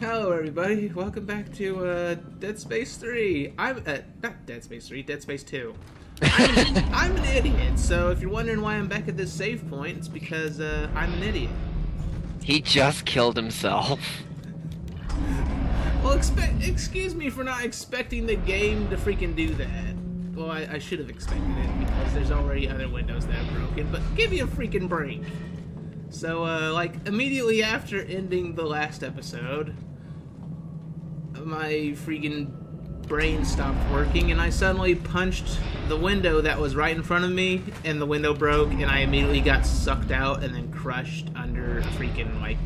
Hello, everybody. Welcome back to uh, Dead Space 3. I'm uh, not Dead Space 3, Dead Space 2. I'm, I'm an idiot, so if you're wondering why I'm back at this save point, it's because uh, I'm an idiot. He just killed himself. Well, expe- excuse me for not expecting the game to freaking do that. Well, I, I should have expected it because there's already other windows that are broken, but give me a freaking break. So, uh, like, immediately after ending the last episode, my freaking brain stopped working and I suddenly punched the window that was right in front of me and the window broke and I immediately got sucked out and then crushed under a freaking, like,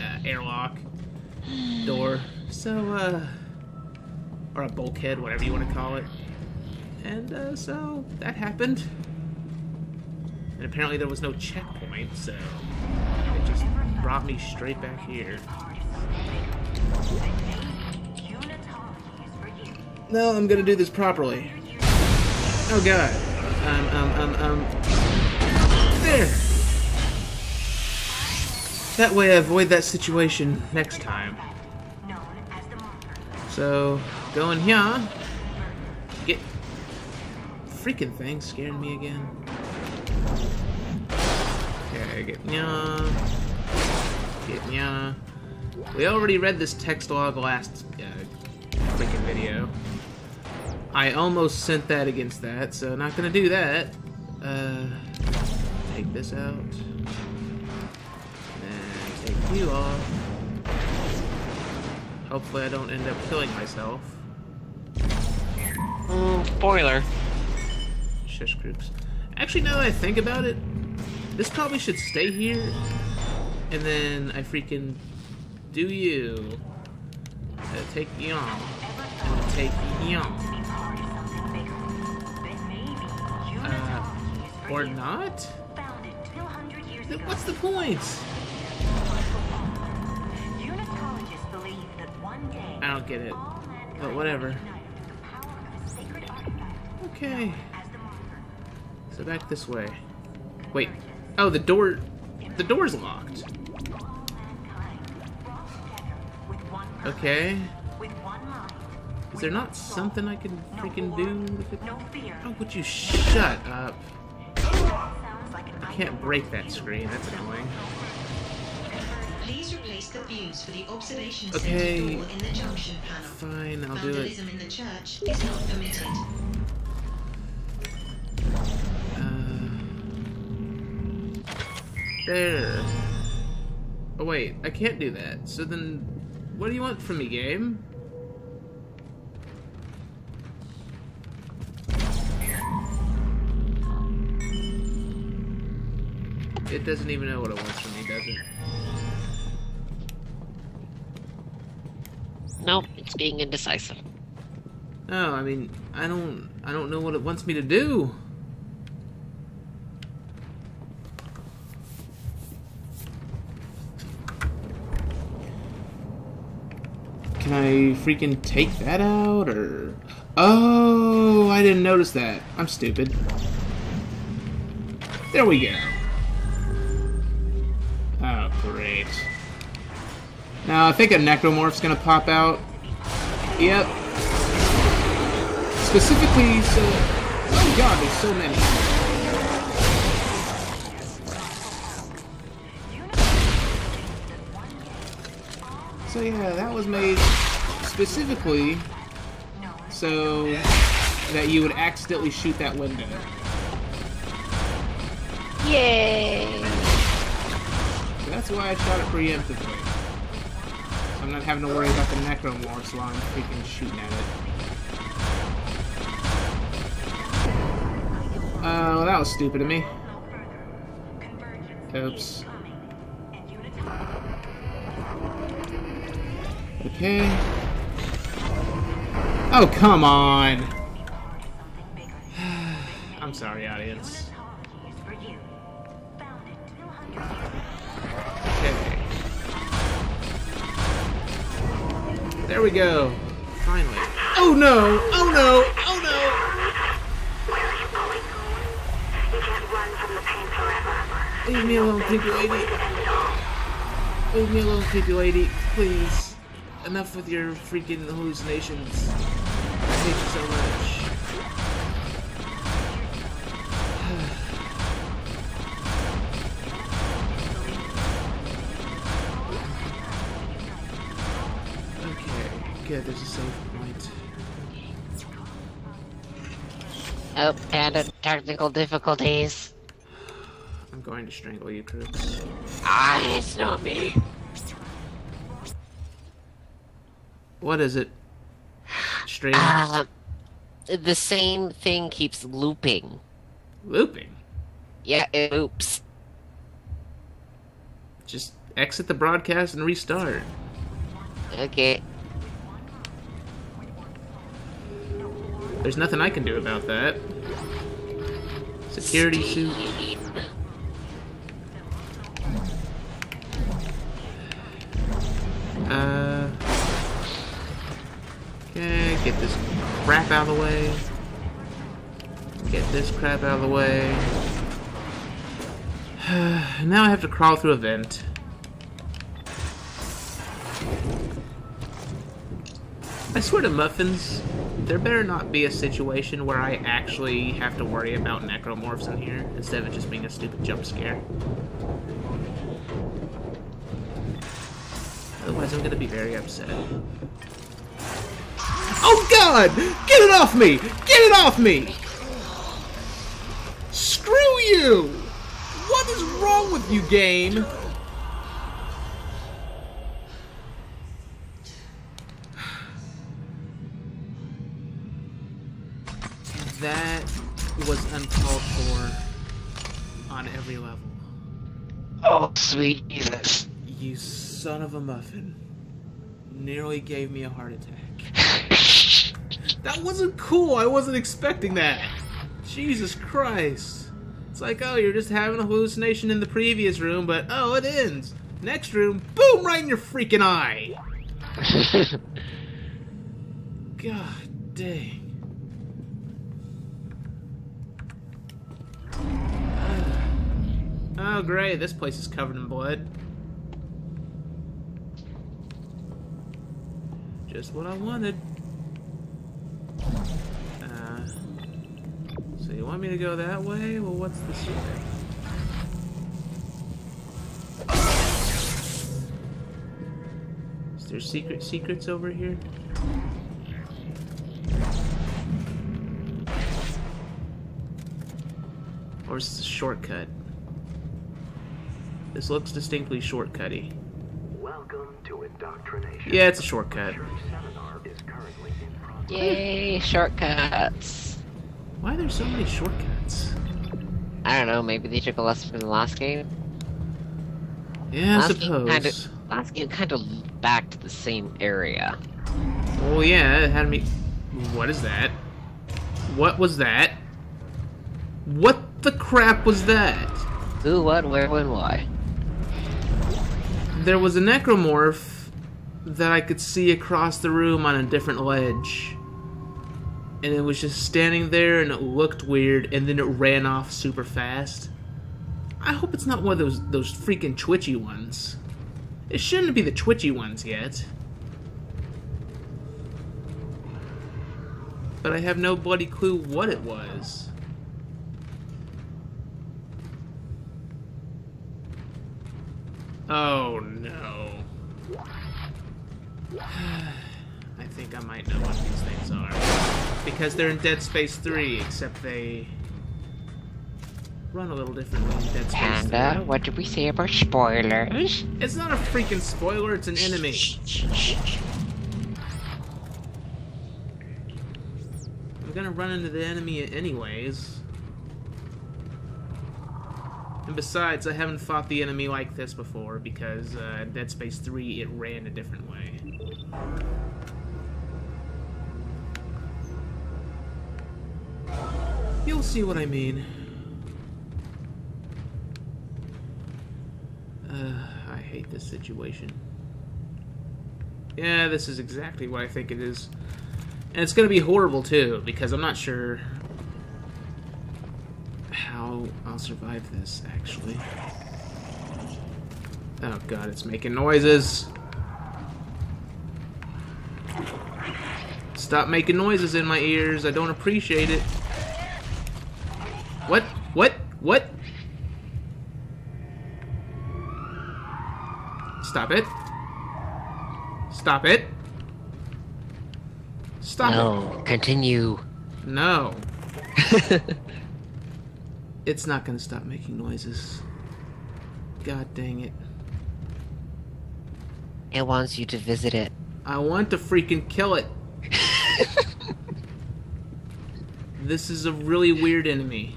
uh, airlock door. So, uh, or a bulkhead, whatever you want to call it. And, uh, so that happened. And apparently there was no checkpoint, so it just brought me straight back here. No, I'm gonna do this properly. Oh god. Um, um, um, um. There! That way I avoid that situation next time. So, go in here. Get... Freaking thing scaring me again. Okay, get nya. Get nya. We already read this text log last uh, freaking video. I almost sent that against that, so not gonna do that. Uh, take this out. And take you off. Hopefully I don't end up killing myself. Mm, spoiler. Shush groups. Actually, now that I think about it, this probably should stay here, and then I freaking do you. Uh, take Yum. And take Yum. Uh, or not? What's the point? I don't get it. But whatever. Okay. So back this way. Wait. Oh, the door... The door's locked. Okay. Is there not something I can freaking do? with it? Oh, would you shut up? I can't break that screen. That's annoying. Please replace the fuse for the observation Okay. door in the junction panel. Fine, I'll do it. Vandalism in the church is not permitted. Uh, there. Oh wait, I can't do that. So then, what do you want from me, game? It doesn't even know what it wants from me, does it? Nope, it's being indecisive. No, I mean, I don't, I don't know what it wants me to do. Can I freaking take that out, or... Oh, I didn't notice that. I'm stupid. There we go. Now, I think a necromorph's gonna pop out. Yep, Specifically, so... Oh god, there's so many. So yeah, that was made specifically so that you would accidentally shoot that window. Yay! So that's why I shot it preemptively. So I'm not having to worry about the necromorphs while I'm freaking shooting at it. Oh, well, that was stupid of me. Oops. Okay. Oh, come on! I'm sorry, audience. There we go. Finally. Oh no! Oh no! Oh no! Leave me alone, creepy lady. Leave me alone, creepy lady. Please. enough with your freaking hallucinations. I hate you so much. Oh, and technical difficulties. I'm going to strangle you, Crooks. Ah, it's not me. What is it? Stream? Uh, the same thing keeps looping. Looping? Yeah, it loops. Just exit the broadcast and restart. Okay. There's nothing I can do about that. Security suit. Uh. Okay, get this crap out of the way. Get this crap out of the way. now I have to crawl through a vent. I swear to muffins, there better not be a situation where I actually have to worry about necromorphs in here instead of just being a stupid jump scare. Otherwise, I'm gonna be very upset. Oh God! Get it off me! Get it off me! Screw you! What is wrong with you, game? Sweet Jesus. You son of a muffin. Nearly gave me a heart attack. That wasn't cool. I wasn't expecting that. Jesus Christ. It's like, oh, you're just having a hallucination in the previous room, but oh, it ends. Next room, boom, right in your freaking eye. God dang. Oh, great. This place is covered in blood. Just what I wanted. Uh, so you want me to go that way? Well, what's the way? Is there secret secrets over here? Or is this a shortcut? This looks distinctly shortcutty. Welcome to indoctrination. Yeah, it's a shortcut. Your seminar is currently in progress. Yay, shortcuts. Why are there so many shortcuts? I don't know, maybe they took a lesson from the last game? Yeah, I last Game suppose. kinda, last game kind of back to the same area. Well, yeah, it had me. What is that? What was that? What the crap was that? Who, what, where, when, why? There was a necromorph that I could see across the room on a different ledge. And it was just standing there and it looked weird and then it ran off super fast. I hope it's not one of those those freaking twitchy ones. It shouldn't be the twitchy ones yet. But I have no bloody clue what it was. Oh no. I think I might know what these things are. Because they're in Dead Space 3, except they run a little differently in Dead Space Panda, 3. what did we say about spoilers? It's not a freaking spoiler, it's an enemy. I'm gonna run into the enemy anyways. And besides, I haven't fought the enemy like this before because uh, Dead Space 3 it ran a different way. You'll see what I mean. Uh, I hate this situation. Yeah, this is exactly what I think it is. And it's gonna be horrible too, because I'm not sure I'll survive this, actually. Oh god, it's making noises. Stop making noises in my ears. I don't appreciate it. What? What? What? Stop it. Stop it. Stop it. No, continue. No. it's not gonna stop making noises. God dang it. It wants you to visit it. I want to freaking kill it. this is a really weird enemy.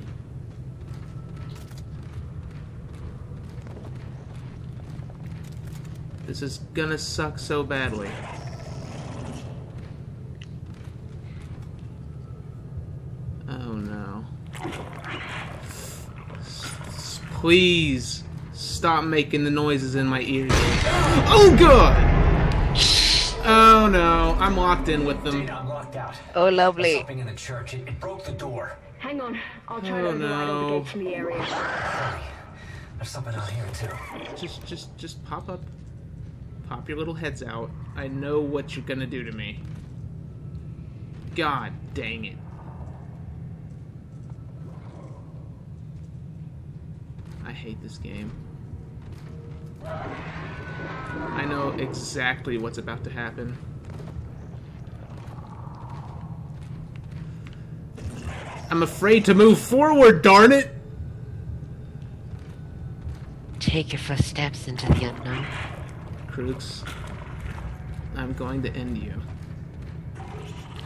This is gonna suck so badly. Oh no. S- Please stop making the noises in my ears. Oh god! Oh no, I'm locked in with them. Data, I'm locked out. Oh, There's lovely. something in the church. It, it broke the door. Hang on. I'll try Oh, to override all the gates from the area. Hurry. There's something out here too. Just, just, just pop up. Pop your little heads out. I know what you're gonna do to me. God dang it. I hate this game. I know exactly what's about to happen. I'm afraid to move forward, darn it! Take your first steps into the unknown. Crooks, I'm going to end you.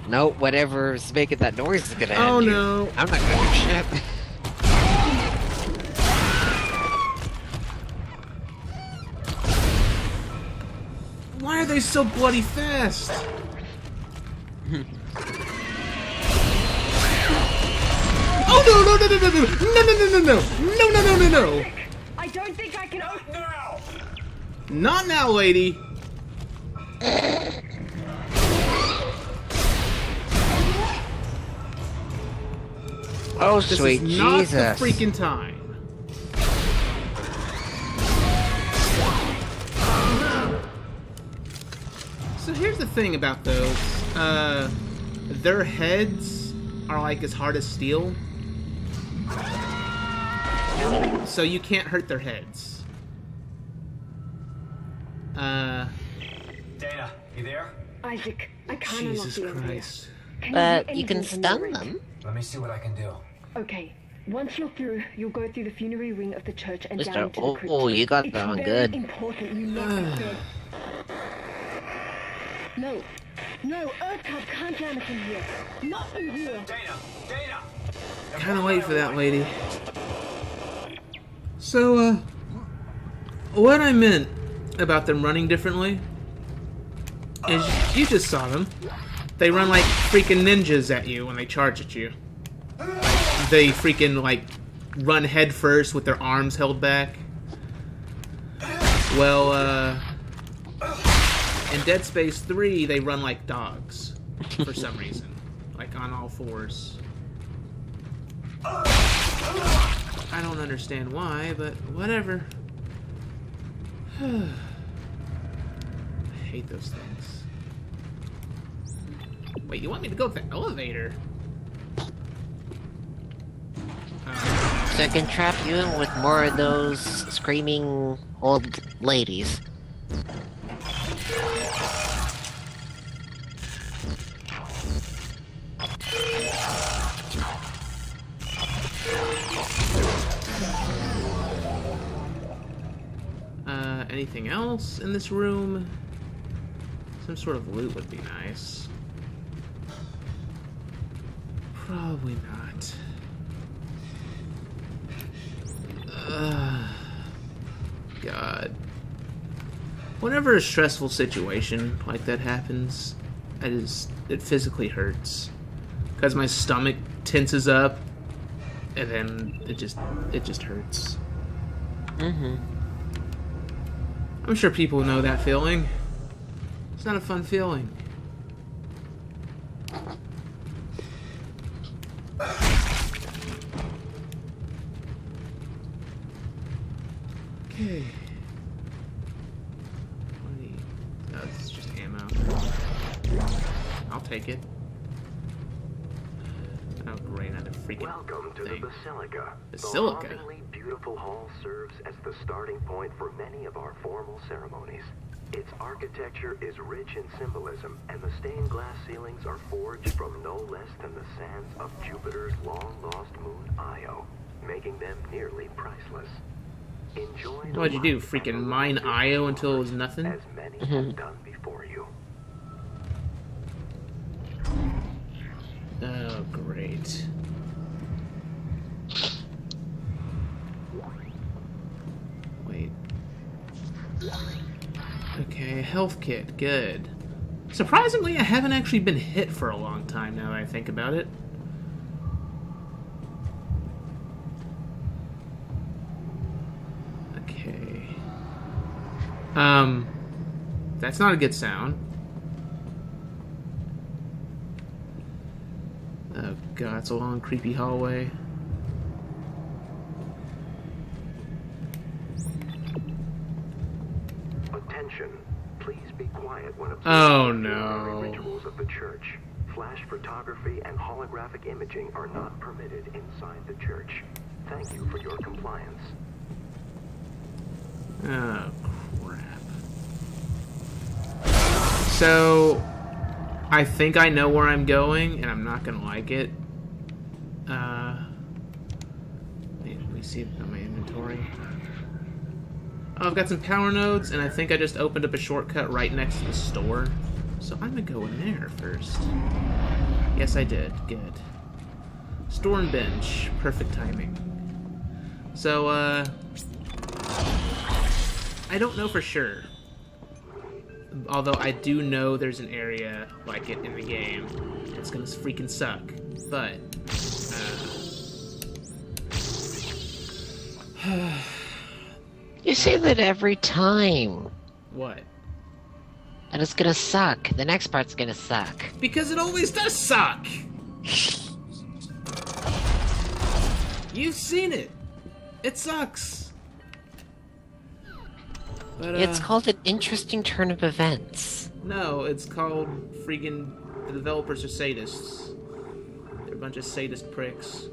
No, whatever's making that noise is gonna Oh end you. no. I'm not gonna do shit. Why are they so bloody fast? oh no no no no no no no no no no no no no no no I don't think I can. open Now! Not now, lady. Oh, This sweet is not Jesus. the freaking time. Here's the thing about those. Uh, their heads are like as hard as steel. So you can't hurt their heads. Uh, Daina, you there? Isaac, I can't unlock Jesus the. Christ. Can you But do you can anything from your stun end? them. Let me see what I can do. Okay. Once you're through, you'll go through the funerary wing of the church and Mister, down to oh, the crypt. oh, you got that one good. important you not disturb. No, no, Earth Cub can't jam us in here. Not in here. Daina! Daina! Kind of late for that, lady. So, uh, what I meant about them running differently is you just saw them. They run like freaking ninjas at you when they charge at you. They freaking like run head first with their arms held back. Well, uh, in Dead Space 3, they run like dogs for some reason, like on all fours. I don't understand why, but whatever. I hate those things. Wait, you want me to go to the elevator? So I can trap you in with more of those screaming old ladies. Uh, anything else in this room? Some sort of loot would be nice. Probably not. Ugh. God. Whenever a stressful situation like that happens, I just it physically hurts because my stomach tenses up, and then it just it just hurts. Mm-hmm. I'm sure people know that feeling. It's not a fun feeling. Okay. What do you- oh, this is just ammo. I'll take it. Oh, great, another freaking Welcome to thing. the Basilica. Basilica? The hauntingly beautiful hall serves as the starting point for many of our formal ceremonies. Its architecture is rich in symbolism, and the stained glass ceilings are forged from no less than the sands of Jupiter's long-lost moon Io, making them nearly priceless. Enjoy What'd you do, freaking mine Io until it was yours, nothing? Mm-hmm. As many have done before you. Oh, great. Wait. Okay, health kit, good. Surprisingly, I haven't actually been hit for a long time now that I think about it. Okay. Um, that's not a good sound. Oh god, it's a long, creepy hallway. Attention. Please be quiet when observing Oh, no. rituals of the church. Flash photography and holographic imaging are not permitted inside the church. Thank you for your compliance. Oh, crap. So, I think I know where I'm going, and I'm not gonna like it. Uh, let me see on my inventory. Oh, I've got some power nodes, and I think I just opened up a shortcut right next to the store. So I'm gonna go in there first. Yes, I did. Good. Store and bench. Perfect timing. So, uh... I don't know for sure. Although I do know there's an area like it in the game. It's gonna freaking suck. But, You say that every time. what? And it's gonna suck. The next part's gonna suck. Because it always does suck! You've seen it! It sucks! But, uh, It's called an interesting turn of events. No, it's called freaking. The developers are sadists. They're a bunch of sadist pricks.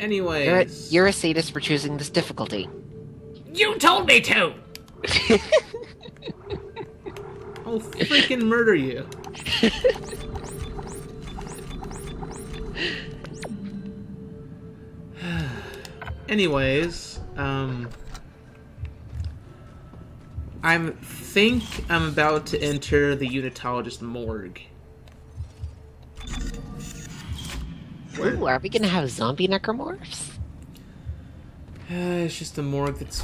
Anyways. You're a, you're a sadist for choosing this difficulty. You told me to! I'll freaking murder you. Anyways, um. I think I'm about to enter the Unitologist morgue. Ooh, are we gonna have zombie necromorphs? Uh, it's just a morgue that's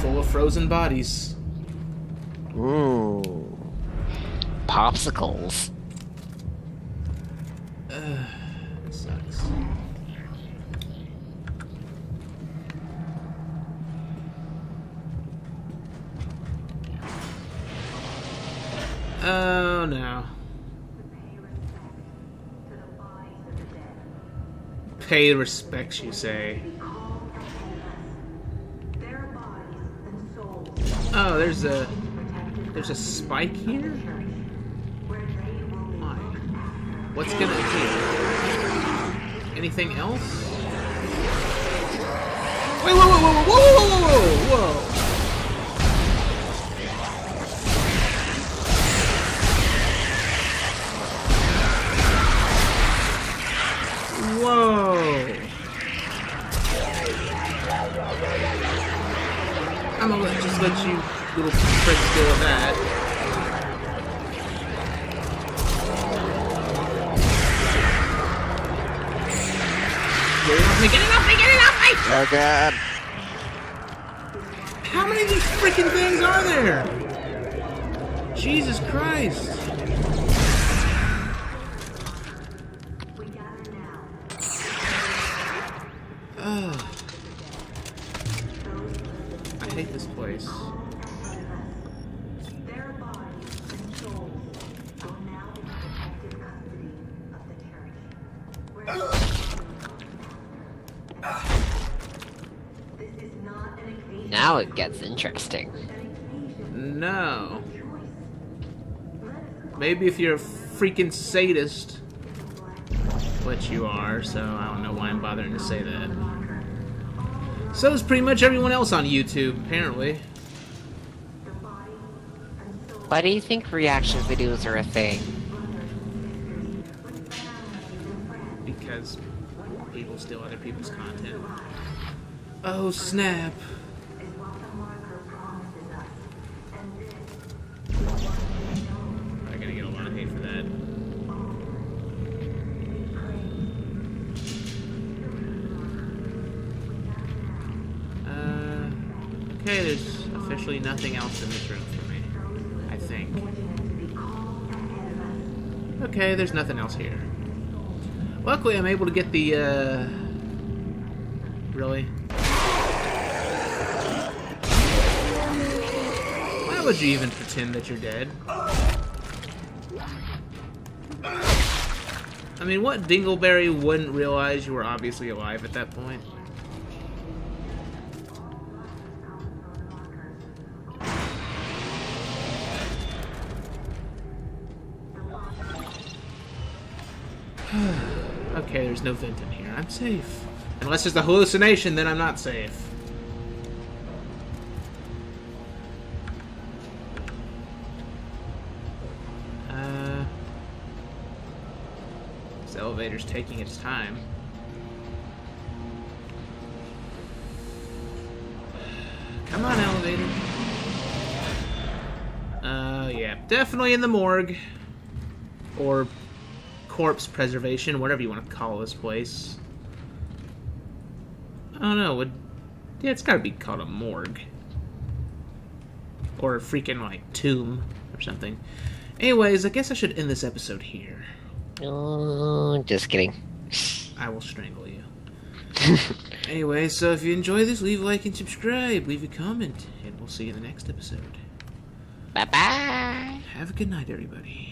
full of frozen bodies. Ooh. Popsicles. It sucks. Oh no. pay respects, you say. Oh, there's a there's a spike here. Why? What's gonna do? Anything else? Wait, whoa, whoa, whoa, whoa, whoa, whoa, whoa! Let, you little pricks deal with that. Get it off me! Get it off me! Get it off me! Oh god. How many of these freaking things are there? Jesus Christ! Interesting. No. Maybe if you're a freaking sadist. what you are, so I don't know why I'm bothering to say that. So is pretty much everyone else on YouTube, apparently. Why do you think reaction videos are a thing? Because people steal other people's content. Oh snap. I'm gonna get a lot of hate for that. Uh, okay, there's officially nothing else in this room for me. I think. Okay, there's nothing else here. Luckily, I'm able to get the, uh... Really? Why would you even pretend that you're dead? I mean, what Dingleberry wouldn't realize you were obviously alive at that point? There's no vent in here. I'm safe. Unless it's a hallucination, then I'm not safe. Uh, this elevator's taking its time. Come on, elevator. Uh, yeah, definitely in the morgue. Or corpse preservation, whatever you want to call this place. I don't know. Would yeah, it's got to be called a morgue or a freaking like tomb or something. Anyways, I guess I should end this episode here. Oh, just kidding. I will strangle you. anyway, so if you enjoy this, leave a like and subscribe. Leave a comment, and we'll see you in the next episode. Bye bye. Have a good night, everybody.